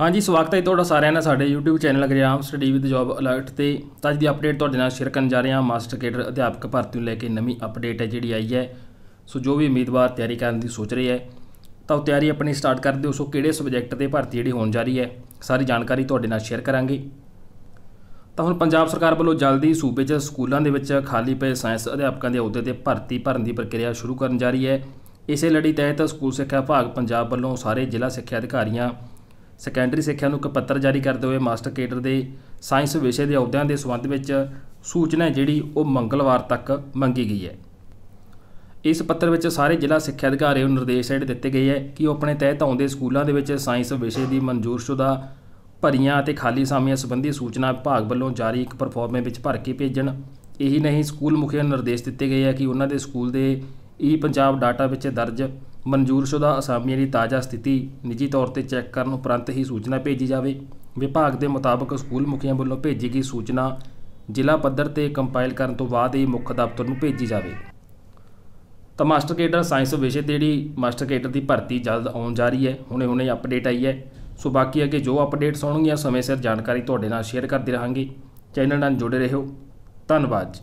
ਹਾਂਜੀ, ਸਵਾਗਤ ਹੈ ਤੁਹਾਡਾ ਸਾਰਿਆਂ ਦਾ ਸਾਡੇ YouTube ਚੈਨਲ ਅਗਰਿਆਮ ਸਟੱਡੀ ਵਿਦ ਜੌਬ ਅਲਰਟ ਤੇ। ਤਾਂ ਅੱਜ ਦੀ ਅਪਡੇਟ ਤੁਹਾਡੇ ਨਾਲ ਸ਼ੇਅਰ ਕਰਨ ਜਾ ਰਹੇ ਹਾਂ। ਮਾਸਟਰ ਕੇਡਰ ਅਧਿਆਪਕ ਭਰਤੀ ਨੂੰ ਲੈ ਕੇ ਨਵੀਂ ਅਪਡੇਟ ਹੈ ਜਿਹੜੀ ਆਈ ਹੈ। ਸੋ ਜੋ ਵੀ ਉਮੀਦਵਾਰ ਤਿਆਰੀ ਕਰਨ ਦੀ ਸੋਚ ਰਹੇ ਹੈ, ਤਾਂ ਉਹ ਤਿਆਰੀ ਆਪਣੀ ਸਟਾਰਟ ਕਰ ਦਿਓ। ਸੋ ਕਿਹੜੇ ਸਬਜੈਕਟ ਤੇ ਭਰਤੀ ਜਿਹੜੀ ਹੋਣ ਜਾ ਰਹੀ ਹੈ, ਸਾਰੀ ਜਾਣਕਾਰੀ ਤੁਹਾਡੇ ਨਾਲ ਸ਼ੇਅਰ ਕਰਾਂਗੇ। ਤਾਂ ਹੁਣ ਪੰਜਾਬ ਸਰਕਾਰ ਵੱਲੋਂ ਜਲਦੀ ਸੂਬੇ 'ਚ ਸਕੂਲਾਂ ਦੇ ਵਿੱਚ ਖਾਲੀ ਪਏ ਸਾਇੰਸ ਅਧਿਆਪਕਾਂ ਦੇ ਅਹੁਦੇ ਤੇ ਭਰਤੀ ਭਰਨ ਦੀ ਪ੍ਰਕਿਰਿਆ ਸ਼ੁਰੂ ਕਰਨ ਜਾ ਰਹੀ ਹੈ। ਇਸੇ ਲੜੀ ਤਹਿਤ ਸਕੂਲ ਸਿੱਖਿਆ ਵਿਭਾਗ ਪੰਜਾਬ ਵੱਲੋਂ ਸਾਰੇ ਜ਼ਿਲ੍ਹਾ ਸਿੱਖਿਆ ਅਧਿਕਾਰੀਆਂ ਸੈਕੰਡਰੀ ਸਿੱਖਿਆ ਨੂੰ ਇੱਕ ਪੱਤਰ ਜਾਰੀ ਕਰਦੇ ਹੋਏ ਮਾਸਟਰ ਕੇਡਰ ਦੇ ਸਾਇੰਸ ਵਿਸ਼ੇ ਦੇ ਅਹੁਦਿਆਂ ਦੇ ਸੰਬੰਧ ਵਿੱਚ ਸੂਚਨਾ ਜਿਹੜੀ ਉਹ ਮੰਗਲਵਾਰ ਤੱਕ ਮੰਗੀ ਗਈ ਹੈ। ਇਸ ਪੱਤਰ ਵਿੱਚ ਸਾਰੇ ਜ਼ਿਲ੍ਹਾ ਸਿੱਖਿਆ ਅਧਿਕਾਰੀ ਨੂੰ ਨਿਰਦੇਸ਼ ਜਿਹੜੇ ਦਿੱਤੇ ਗਏ ਹੈ ਕਿ ਉਹ ਆਪਣੇ ਤਹਿਤ ਆਉਂਦੇ ਸਕੂਲਾਂ ਦੇ ਵਿੱਚ ਸਾਇੰਸ ਵਿਸ਼ੇ ਦੀ ਮਨਜ਼ੂਰਸ਼ੁਦਾ, ਭਰੀਆਂ ਅਤੇ ਖਾਲੀ ਸਾਮੀਆਂ ਸੰਬੰਧੀ ਸੂਚਨਾ ਵਿਭਾਗ ਵੱਲੋਂ ਜਾਰੀ ਇੱਕ ਪਰਫਾਰਮੇ ਵਿੱਚ ਭਰ ਕੇ ਭੇਜਣ। ਇਹੀ ਨਹੀਂ, ਸਕੂਲ ਮੁਖੀਆਂ ਨੂੰ ਨਿਰਦੇਸ਼ ਦਿੱਤੇ ਗਏ ਹੈ ਕਿ ਉਹਨਾਂ ਦੇ ਸਕੂਲ ਦੇ ਈ ਪੰਜਾਬ ਡਾਟਾ ਵਿੱਚ ਦਰਜ ਮਨਜ਼ੂਰਸ਼ੁਦਾ ਅਸਾਮੀਆਂ ਦੀ ਤਾਜ਼ਾ ਸਥਿਤੀ ਨਿੱਜੀ ਤੌਰ ਤੇ ਚੈੱਕ ਕਰਨ ਉਪਰੰਤ ਹੀ ਸੂਚਨਾ ਭੇਜੀ ਜਾਵੇ। ਵਿਭਾਗ ਦੇ ਮੁਤਾਬਕ ਸਕੂਲ ਮੁਖੀਆਂ ਵੱਲੋਂ ਭੇਜੀ ਗਈ ਸੂਚਨਾ ਜ਼ਿਲ੍ਹਾ ਪੱਧਰ ਤੇ ਕੰਪਾਈਲ ਕਰਨ ਤੋਂ ਬਾਅਦ ਹੀ ਮੁੱਖ ਦਫ਼ਤਰ ਨੂੰ ਭੇਜੀ ਜਾਵੇ। ਤਾਂ ਮਾਸਟਰ ਕੇਡਰ ਸਾਇੰਸ ਵਿਸ਼ੇ ਤੇ ਜਿਹੜੀ ਮਾਸਟਰ ਕੇਡਰ ਦੀ ਭਰਤੀ ਜਲਦ ਆਉਣ ਜਾ ਰਹੀ ਹੈ, ਹੁਣੇ ਹੁਣੇ ਅਪਡੇਟ ਆਈ ਹੈ। ਸੋ ਬਾਕੀ ਅੱਗੇ ਜੋ ਅਪਡੇਟਸ ਆਉਣਗੀਆਂ ਸਮੇਂ ਸਿਰ ਜਾਣਕਾਰੀ ਤੁਹਾਡੇ ਨਾਲ ਸ਼ੇਅਰ ਕਰਦੇ ਰਹਾਂਗੇ। ਚੈਨਲ ਨਾਲ ਜੁੜੇ ਰਹੋ। ਧੰਨਵਾਦ। ਜੀ